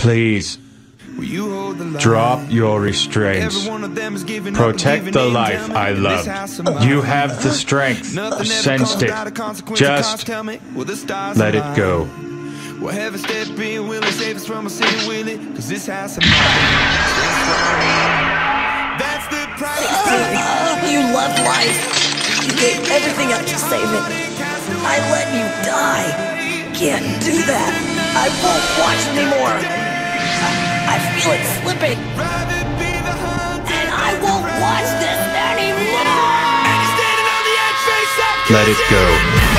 Please, drop your restraints. Protect the life I loved. You have the strength, sensed it. Just let it go. Well, have a step in, will it save us from a sin, will it? Cause this house of That's the price. You loved life. You gave everything up to save it. I let you die. Can't do that. I won't watch anymore. I, I feel it slipping. And I won't watch this anymore. Standing on the edge, face up, Let it go.